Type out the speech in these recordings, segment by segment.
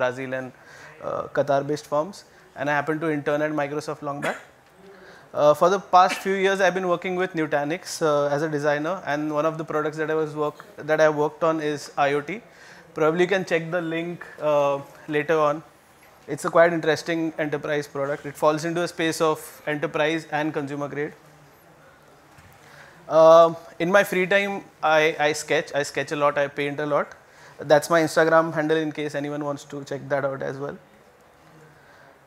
Brazil and uh, Qatar based firms and I happened to intern at Microsoft long back. Uh, for the past few years, I've been working with Nutanix uh, as a designer, and one of the products that I was work that I worked on is IoT. Probably you can check the link uh, later on. It's a quite interesting enterprise product. It falls into a space of enterprise and consumer grade. Um, in my free time, I, I sketch. I sketch a lot. I paint a lot. That's my Instagram handle in case anyone wants to check that out as well.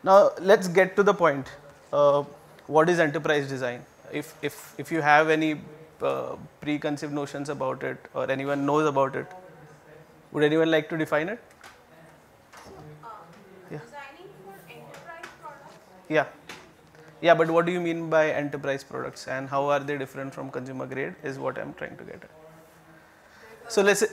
Now let's get to the point. Uh, what is enterprise design? If, if, if you have any uh, preconceived notions about it or anyone knows about it, would anyone like to define it? Yeah. Designing for enterprise products? Yeah. Yeah, but what do you mean by enterprise products and how are they different from consumer grade is what I'm trying to get at. So let's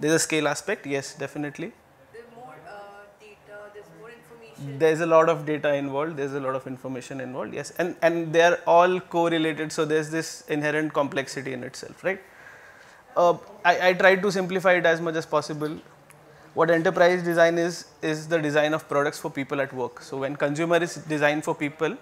there's a scale aspect, yes, definitely. There's more uh, data, there's more information. there's a lot of data involved there's a lot of information involved yes. And and they're all correlated so there's this inherent complexity in itself right? Uh, I, I tried to simplify it as much as possible. What enterprise design is is the design of products for people at work. So when consumer is designed for people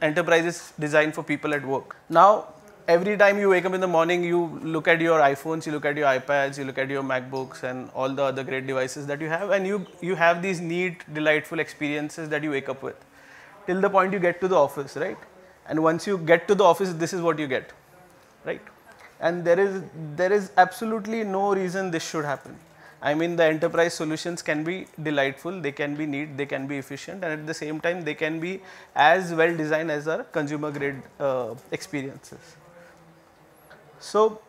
enterprise is designed for people at work. Now every time you wake up in the morning you look at your iphones you look at your ipads you look at your macbooks and all the other great devices that you have and you you have these neat delightful experiences that you wake up with till the point you get to the office right? And once you get to the office this is what you get right? And there is there is absolutely no reason this should happen. I mean the enterprise solutions can be delightful they can be neat they can be efficient and at the same time they can be as well designed as our consumer grade uh, experiences so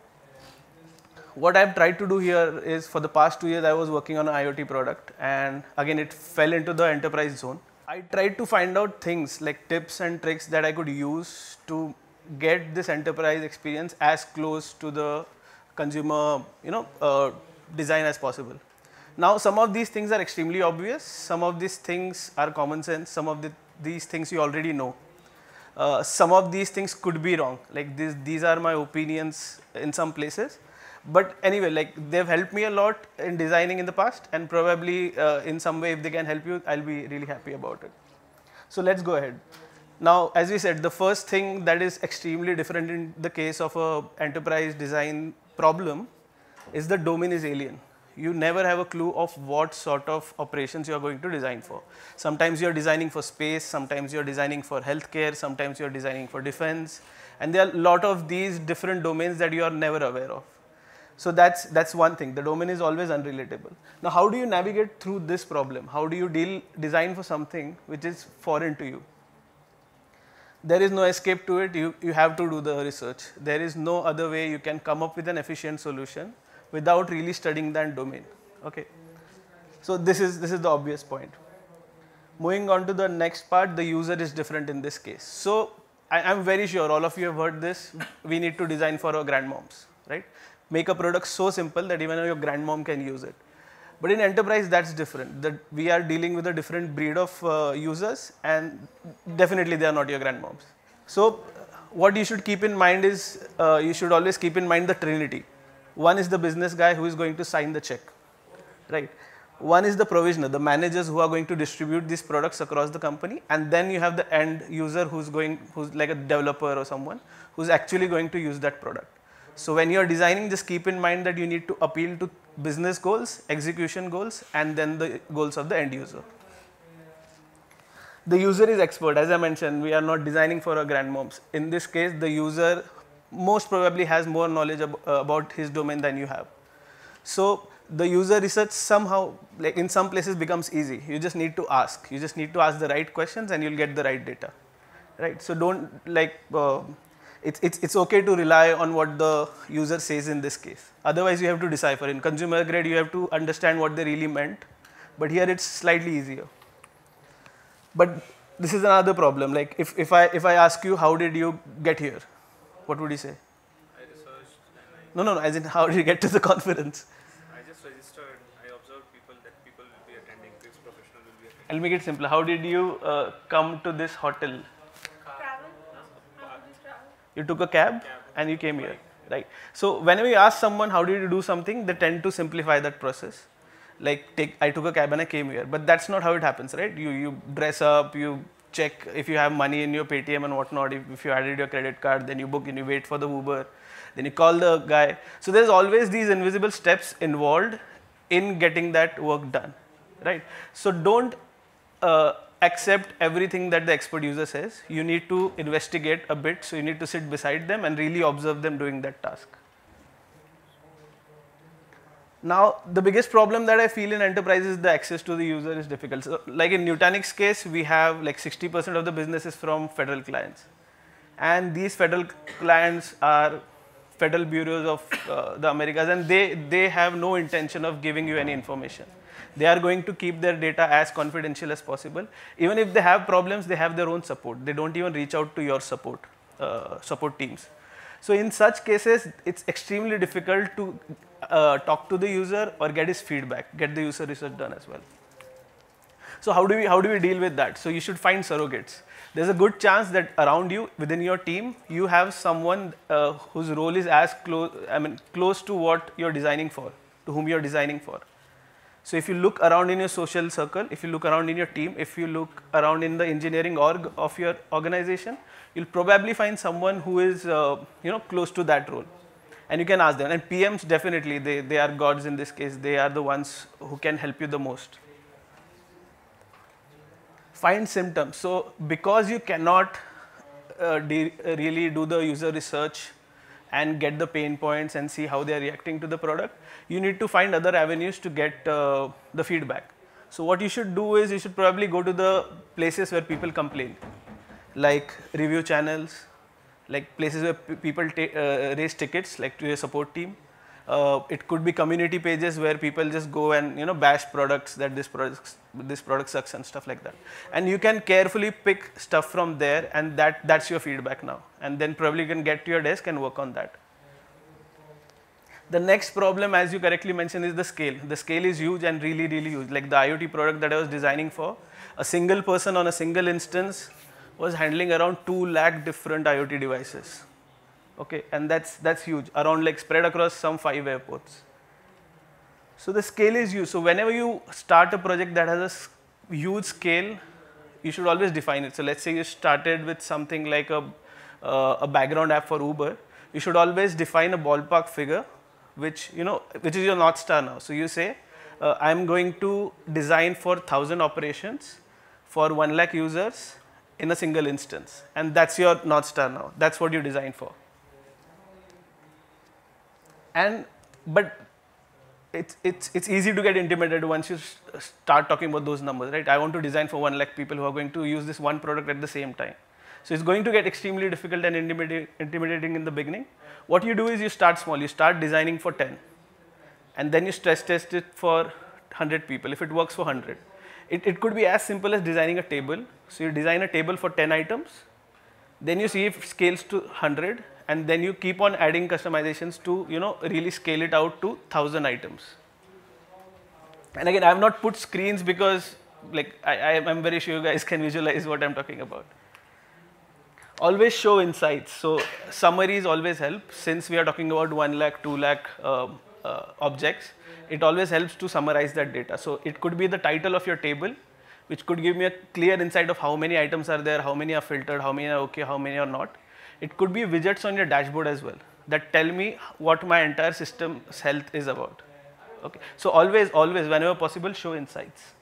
what I've tried to do here is for the past two years I was working on an IoT product and again it fell into the enterprise zone. I tried to find out things like tips and tricks that I could use to get this enterprise experience as close to the consumer you know uh, design as possible. Now some of these things are extremely obvious, some of these things are common sense, some of the, these things you already know. Uh, some of these things could be wrong. Like this, these are my opinions in some places. But anyway like they've helped me a lot in designing in the past and probably uh, in some way if they can help you i'll be really happy about it. So let's go ahead. Now as we said the first thing that is extremely different in the case of a enterprise design problem is the domain is alien you never have a clue of what sort of operations you are going to design for. Sometimes you are designing for space, sometimes you are designing for healthcare, sometimes you are designing for defense, and there are a lot of these different domains that you are never aware of. So that's that's one thing. The domain is always unrelatable. Now, how do you navigate through this problem? How do you deal design for something which is foreign to you? There is no escape to it. You you have to do the research. There is no other way you can come up with an efficient solution without really studying that domain. Okay. So this is this is the obvious point. Moving on to the next part, the user is different in this case. So I am very sure all of you have heard this. We need to design for our grandmoms, right? Make a product so simple that even your grandmom can use it. But in enterprise, that's different. That we are dealing with a different breed of uh, users, and definitely they are not your grandmoms. So what you should keep in mind is uh, you should always keep in mind the trinity. One is the business guy who is going to sign the check, right? One is the provisioner, the managers who are going to distribute these products across the company, and then you have the end user who's going, who's like a developer or someone who's actually going to use that product. So when you are designing, just keep in mind that you need to appeal to business goals, execution goals, and then the goals of the end user. The user is expert, as I mentioned, we are not designing for our grandmoms. In this case, the user most probably has more knowledge ab- uh, about his domain than you have. So the user research somehow, like in some places, becomes easy. You just need to ask. You just need to ask the right questions, and you'll get the right data, right? So don't like. Uh, it's, it's, it's okay to rely on what the user says in this case. Otherwise, you have to decipher. In consumer grade, you have to understand what they really meant, but here it's slightly easier. But this is another problem. Like if, if I if I ask you how did you get here, what would you say? I researched and I, No, no, no. As in how did you get to the conference? I just registered. I observed people that people will be attending. This professional will be attending. I'll make it simpler. How did you uh, come to this hotel? Travel? You? You took a cab and you came here, right? So whenever you ask someone how did you do something, they tend to simplify that process. like take I took a cab and I came here. But that's not how it happens, right? You you dress up, you check if you have money in your Paytm and whatnot. If, if you added your credit card, then you book and you wait for the Uber, then you call the guy. So there's always these invisible steps involved in getting that work done, right? So don't uh, accept everything that the expert user says. You need to investigate a bit. So you need to sit beside them and really observe them doing that task. Now, the biggest problem that I feel in enterprise is the access to the user is difficult. So, like in Nutanix case, we have like 60% of the business is from federal clients. And these federal clients are federal bureaus of uh, the Americas and they, they have no intention of giving you any information. They are going to keep their data as confidential as possible. Even if they have problems, they have their own support. They don't even reach out to your support, uh, support teams. So in such cases, it's extremely difficult to uh, talk to the user or get his feedback, get the user research done as well. So how do we how do we deal with that? So you should find surrogates. There's a good chance that around you, within your team, you have someone uh, whose role is as close, I mean, close to what you're designing for, to whom you're designing for. So if you look around in your social circle, if you look around in your team, if you look around in the engineering org of your organization, you'll probably find someone who is, uh, you know, close to that role and you can ask them. And PMs definitely, they, they are gods in this case. They are the ones who can help you the most. Find symptoms. So because you cannot uh, really do the user research and get the pain points and see how they are reacting to the product, you need to find other avenues to get uh, the feedback. So what you should do is you should probably go to the places where people complain, like review channels, like places where people uh, raise tickets like to a support team. Uh, it could be community pages where people just go and you know bash products that this product this product sucks and stuff like that. And you can carefully pick stuff from there and that that's your feedback now. And then probably you can get to your desk and work on that. The next problem as you correctly mentioned is the scale. The scale is huge and really really huge like the IoT product that I was designing for a single person on a single instance was handling around 2 lakh different IoT devices. Okay, and that's that's huge, around like spread across some five airports. So the scale is huge. So whenever you start a project that has a huge scale, you should always define it. So let's say you started with something like a uh, a background app for Uber. You should always define a ballpark figure, which you know, which is your north star now. So you say, uh, I'm going to design for thousand operations for one lakh users in a single instance and that's your North Star now. That's what you design for. And but it's, it's, it's easy to get intimidated once you start talking about those numbers, right? I want to design for 1 lakh people who are going to use this one product at the same time. So it's going to get extremely difficult and intimidating in the beginning. What you do is you start small, you start designing for 10 and then you stress test it for 100 people if it works for 100 it, it could be as simple as designing a table. So you design a table for 10 items, then you see if it scales to 100 and then you keep on adding customizations to you know really scale it out to 1000 items. And again I have not put screens because like I, am very sure you guys can visualize what I am talking about. Always show insights. So summaries always help since we are talking about 1 lakh, 2 lakh uh, uh, objects it always helps to summarize that data. So it could be the title of your table, which could give me a clear insight of how many items are there, how many are filtered, how many are okay, how many are not. It could be widgets on your dashboard as well that tell me what my entire system's health is about. Okay. So always, always, whenever possible, show insights.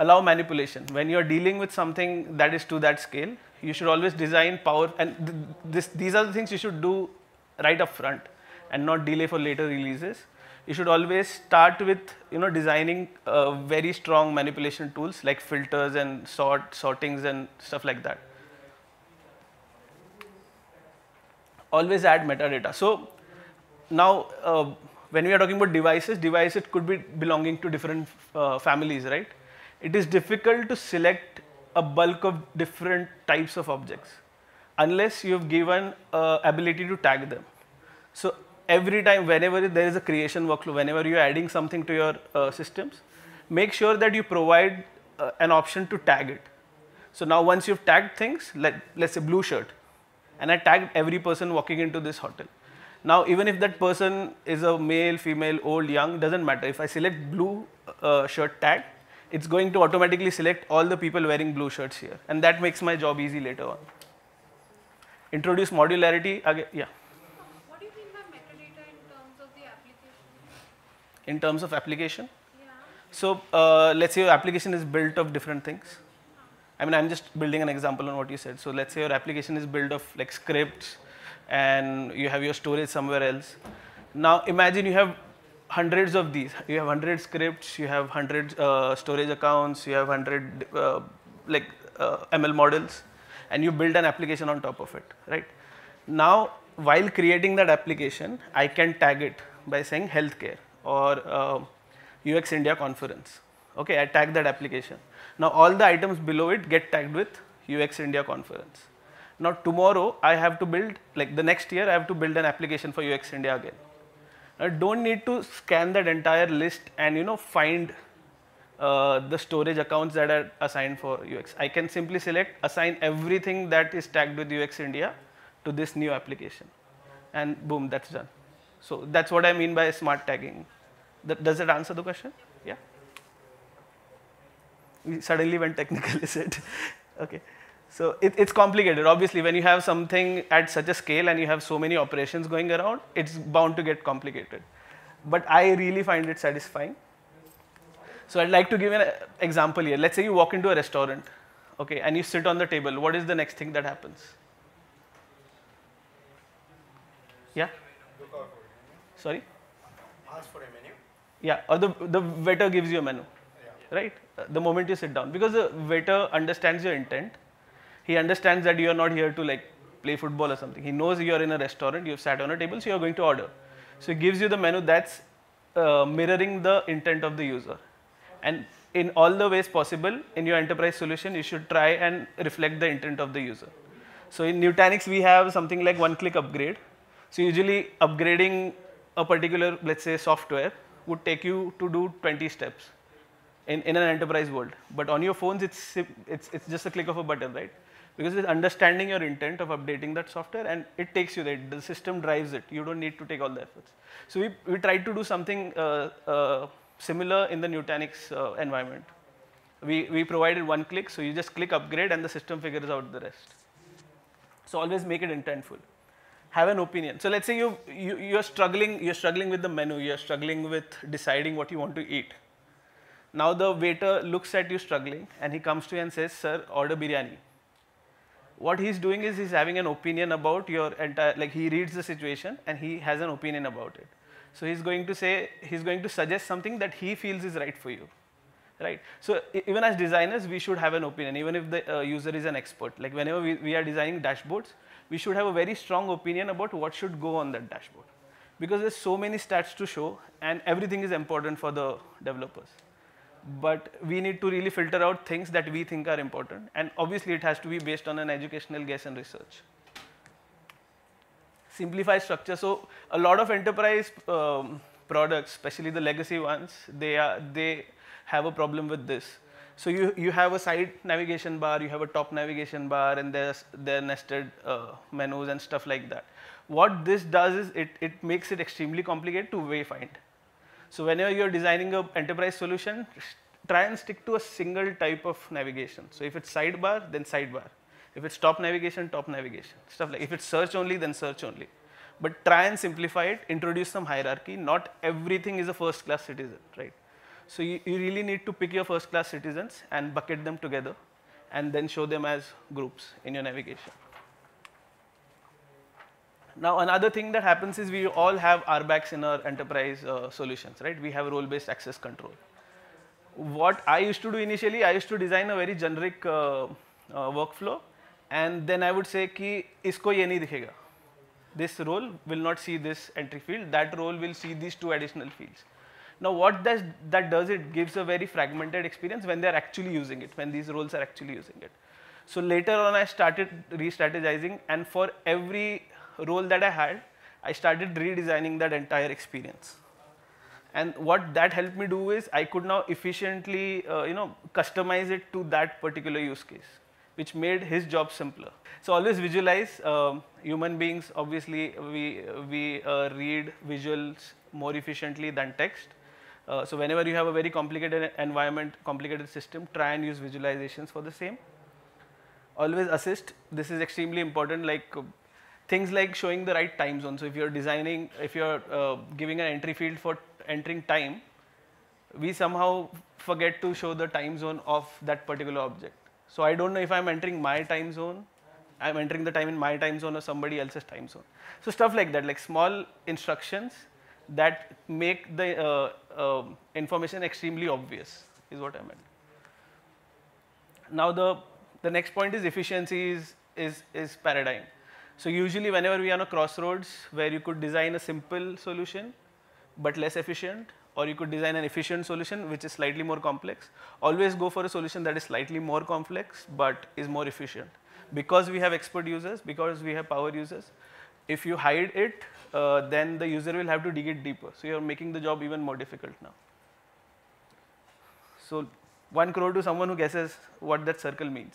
Allow manipulation. When you are dealing with something that is to that scale, you should always design power and th this, these are the things you should do right up front and not delay for later releases you should always start with you know designing uh, very strong manipulation tools like filters and sort sortings and stuff like that. Always add metadata. So now uh, when we are talking about devices, devices could be belonging to different uh, families, right? It is difficult to select a bulk of different types of objects unless you have given uh, ability to tag them. So every time whenever there is a creation workflow, whenever you are adding something to your uh, systems, make sure that you provide uh, an option to tag it. So now once you've tagged things, let, let's say blue shirt, and I tagged every person walking into this hotel. Now, even if that person is a male, female, old, young, doesn't matter. If I select blue uh, shirt tag, it's going to automatically select all the people wearing blue shirts here, and that makes my job easy later on. Introduce modularity again, yeah. What do you mean by metadata in terms of the application? In terms of application, Yeah. so uh, let's say your application is built of different things. I mean, I'm just building an example on what you said. So let's say your application is built of like scripts, and you have your storage somewhere else. Now imagine you have hundreds of these. You have hundred scripts, you have hundred uh, storage accounts, you have hundred uh, like uh, ML models, and you build an application on top of it, right? Now, while creating that application, I can tag it by saying healthcare or uh, UX India conference. Okay, I tag that application. Now, all the items below it get tagged with UX India conference. Now, tomorrow I have to build, like the next year, I have to build an application for UX India again. I don't need to scan that entire list and you know find uh, the storage accounts that are assigned for UX. I can simply select assign everything that is tagged with UX India to this new application, and boom, that's done. So that's what I mean by smart tagging. That, does that answer the question? Yeah. We suddenly went technical, is it? okay. So it, it's complicated. Obviously, when you have something at such a scale and you have so many operations going around, it's bound to get complicated. But I really find it satisfying. So I'd like to give an example here. Let's say you walk into a restaurant, okay, and you sit on the table. What is the next thing that happens? Yeah. Look out for it. Sorry. Ask for a menu. Yeah. Or the the waiter gives you a menu, Yeah. right? Uh, The moment you sit down, because the waiter understands your intent. He understands that you are not here to like play football or something. He knows you are in a restaurant. You've sat on a table, so you are going to order. So he gives you the menu that's uh, mirroring the intent of the user. And in all the ways possible, in your enterprise solution, you should try and reflect the intent of the user. So in Nutanix, we have something like one-click upgrade. So usually upgrading a particular, let's say, software would take you to do 20 steps in, in an enterprise world. But on your phones, it's, it's, it's just a click of a button, right? Because it's understanding your intent of updating that software and it takes you there. The system drives it. You don't need to take all the efforts. So we, we tried to do something uh, uh, similar in the Nutanix uh, environment. We, we provided one click, so you just click upgrade and the system figures out the rest. So always make it intentful. Have an opinion. So let's say you, you you're struggling you're struggling with the menu. You're struggling with deciding what you want to eat. Now the waiter looks at you struggling and he comes to you and says, "Sir, order biryani." What he's doing is he's having an opinion about your entire like he reads the situation and he has an opinion about it. So he's going to say he's going to suggest something that he feels is right for you right so even as designers we should have an opinion even if the uh, user is an expert like whenever we, we are designing dashboards we should have a very strong opinion about what should go on that dashboard because there's so many stats to show and everything is important for the developers but we need to really filter out things that we think are important and obviously it has to be based on an educational guess and research simplify structure. So a lot of enterprise um, products, especially the legacy ones, they are they have a problem with this. So you you have a side navigation bar, you have a top navigation bar, and there's there are nested uh, menus and stuff like that. What this does is it it makes it extremely complicated to wayfind. So whenever you're designing a enterprise solution, try and stick to a single type of navigation. So if it's sidebar, then sidebar. If it's top navigation, top navigation. Stuff like if it's search only, then search only. But try and simplify it, introduce some hierarchy. Not everything is a first class citizen, right? So you, you really need to pick your first class citizens and bucket them together and then show them as groups in your navigation. Now, another thing that happens is we all have RBACs in our enterprise uh, solutions, right? We have role-based access control. What I used to do initially, I used to design a very generic uh, uh, workflow, and then I would say ki isko ye nahi. This role will not see this entry field. That role will see these two additional fields. Now what does that does it gives a very fragmented experience when they are actually using it, when these roles are actually using it. So later on I started re-strategizing and for every role that I had, I started redesigning that entire experience. And what that helped me do is I could now efficiently, uh, you know, customize it to that particular use case. which made his job simpler. So always visualize. Um, human beings, obviously, we we uh, read visuals more efficiently than text. Uh, so whenever you have a very complicated environment, complicated system, try and use visualizations for the same. Always assist. This is extremely important. Like uh, things like showing the right time zone. So if you're designing, if you're uh, giving an entry field for entering time, we somehow forget to show the time zone of that particular object. So I don't know if I'm entering my time zone, I'm entering the time in my time zone or somebody else's time zone. So stuff like that, like small instructions that make the uh, uh, information extremely obvious is what I meant. Now the, the next point is efficiency is, is, is paradigm. So usually whenever we are on a crossroads where you could design a simple solution but less efficient or you could design an efficient solution which is slightly more complex, always go for a solution that is slightly more complex but is more efficient. Because we have expert users, because we have power users, if you hide it, uh, then the user will have to dig it deeper. So you are making the job even more difficult now. So one crore to someone who guesses what that circle means.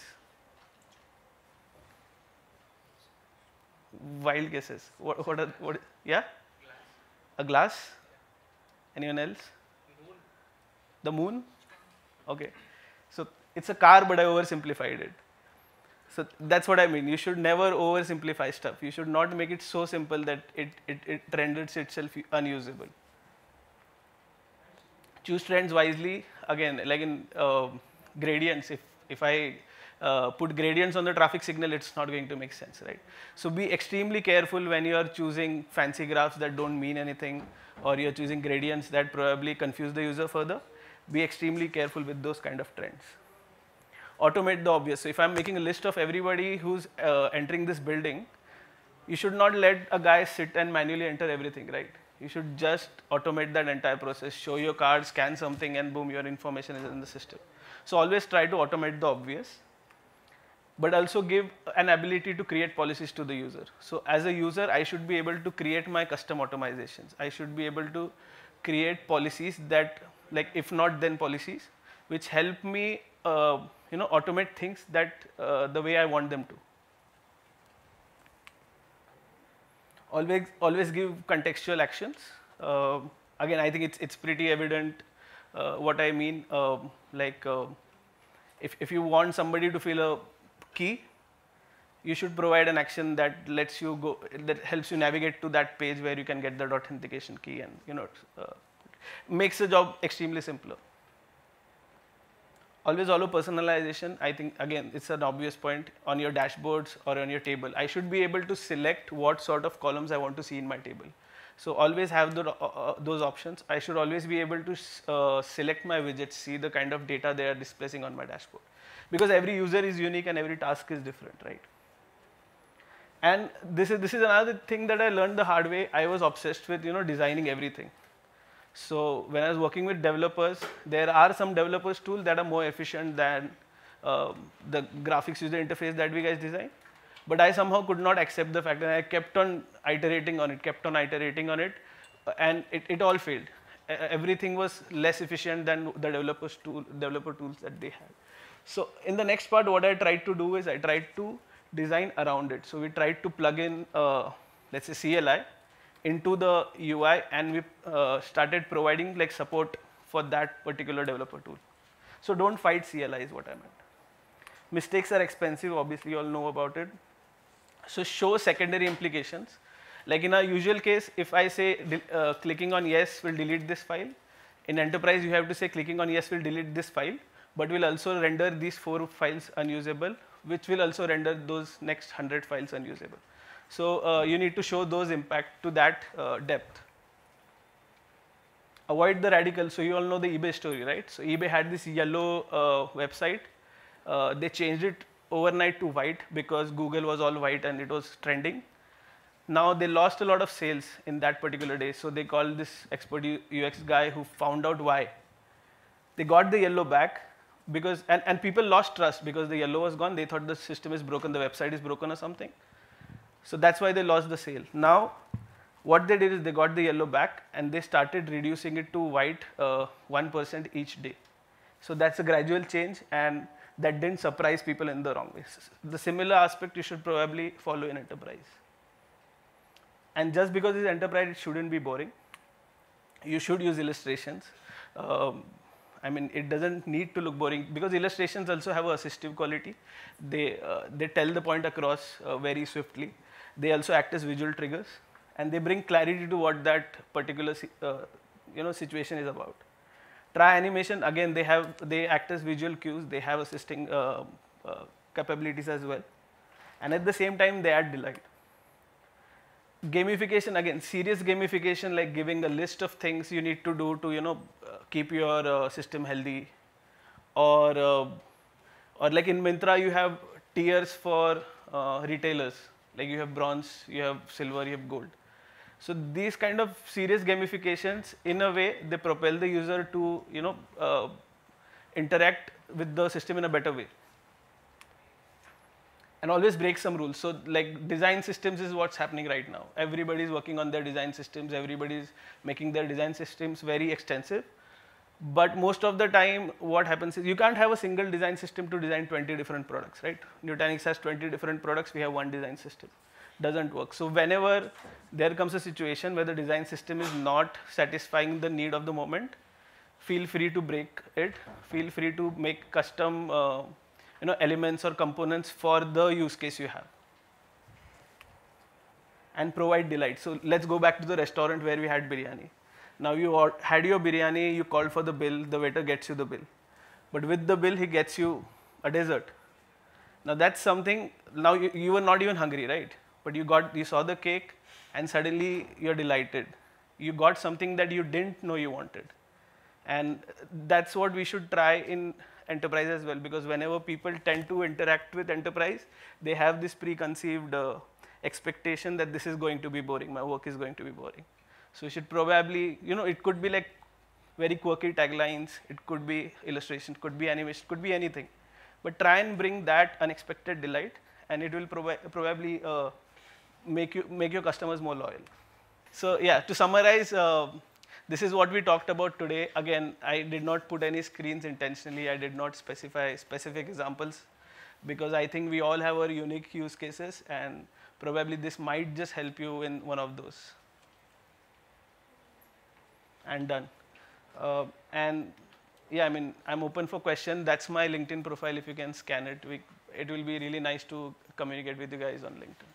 Wild guesses. What? What? Are, what? Yeah. A glass. Anyone else? The moon. Okay. So it's a car, but I oversimplified it. So that's what I mean. You should never oversimplify stuff. You should not make it so simple that it, it, it renders itself unusable. Choose trends wisely. Again, like in uh, gradients, if, if I uh, put gradients on the traffic signal, it's not going to make sense, right? So be extremely careful when you are choosing fancy graphs that don't mean anything or you're choosing gradients that probably confuse the user further. Be extremely careful with those kind of trends automate the obvious. So if I'm making a list of everybody who's uh, entering this building, you should not let a guy sit and manually enter everything, right? You should just automate that entire process, show your card, scan something, and boom, your information is in the system. So always try to automate the obvious, but also give an ability to create policies to the user. So as a user, I should be able to create my custom automatizations. I should be able to create policies that, like if not then policies, which help me uh, you know, automate things that uh, the way I want them to. Always, always give contextual actions. Uh, again, I think it's it's pretty evident uh, what I mean. Um, like, uh, if if you want somebody to fill a key, you should provide an action that lets you go, that helps you navigate to that page where you can get that authentication key, and you know, uh, makes the job extremely simpler always allow personalization. I think again, it's an obvious point on your dashboards or on your table. I should be able to select what sort of columns I want to see in my table. So always have the, uh, uh, those options. I should always be able to uh, select my widgets, see the kind of data they are displaying on my dashboard. Because every user is unique and every task is different, right? And this is, this is another thing that I learned the hard way. I was obsessed with, you know, designing everything. So when I was working with developers, there are some developers tools that are more efficient than uh, the graphics user interface that we guys design. But I somehow could not accept the fact that I kept on iterating on it, kept on iterating on it, and it, it all failed. everything was less efficient than the developers tool, developer tools that they had. So in the next part, what I tried to do is I tried to design around it. So we tried to plug in, uh, let's say CLI, into the UI and we uh, started providing like support for that particular developer tool. So don't fight CLI is what I meant. Mistakes are expensive, obviously you all know about it. So show secondary implications. Like in a usual case, if I say uh, clicking on yes will delete this file, in enterprise you have to say clicking on yes will delete this file, but will also render these four files unusable, which will also render those next 100 files unusable. So uh, you need to show those impact to that uh, depth. Avoid the radical. So you all know the eBay story, right? So eBay had this yellow uh, website. They changed it overnight to white because Google was all white and it was trending. Now they lost a lot of sales in that particular day. So they called this expert UX guy who found out why. They got the yellow back because and, and people lost trust because the yellow was gone. They thought the system is broken, the website is broken or something. So that's why they lost the sale. Now, what they did is they got the yellow back and they started reducing it to white uh, 1% each day. So that's a gradual change and that didn't surprise people in the wrong way. The similar aspect you should probably follow in enterprise. And just because it's enterprise, it shouldn't be boring. You should use illustrations. Um, I mean, it doesn't need to look boring because illustrations also have a assistive quality. They, uh, they tell the point across uh, very swiftly. They also act as visual triggers and they bring clarity to what that particular uh, you know, situation is about. Try animation, again, they, have, they act as visual cues, they have assisting uh, uh, capabilities as well. And at the same time, they add delight gamification again serious gamification like giving a list of things you need to do to you know uh, keep your uh, system healthy or uh, or like in Myntra you have tiers for retailers like you have bronze you have silver you have gold so these kind of serious gamifications in a way they propel the user to you know uh, interact with the system in a better way and always break some rules. So like design systems is what's happening right now. Everybody is working on their design systems. Everybody is making their design systems very extensive. But most of the time, what happens is you can't have a single design system to design 20 different products, right? Nutanix has 20 different products. We have one design system. Doesn't work. So whenever there comes a situation where the design system is not satisfying the need of the moment, feel free to break it. Feel free to make custom uh, you know, elements or components for the use case you have and provide delight. So let's go back to the restaurant where we had biryani. Now you had your biryani, you called for the bill, the waiter gets you the bill. But with the bill, he gets you a dessert. Now that's something, now you, you were not even hungry, right? But you got, you saw the cake and suddenly you're delighted. You got something that you didn't know you wanted. And that's what we should try in enterprise as well because whenever people tend to interact with enterprise, they have this preconceived uh, expectation that this is going to be boring, my work is going to be boring. So you should probably, you know, it could be like very quirky taglines, it could be illustration, it could be animation, could be anything. But try and bring that unexpected delight and it will probably uh, make, you, make your customers more loyal. So yeah, to summarize, uh, this is what we talked about today. Again, I did not put any screens intentionally. I did not specify specific examples because I think we all have our unique use cases and probably this might just help you in one of those. And done. Uh, and yeah, I mean, I'm open for question. That's my LinkedIn profile. If you can scan it, we, it will be really nice to communicate with you guys on LinkedIn.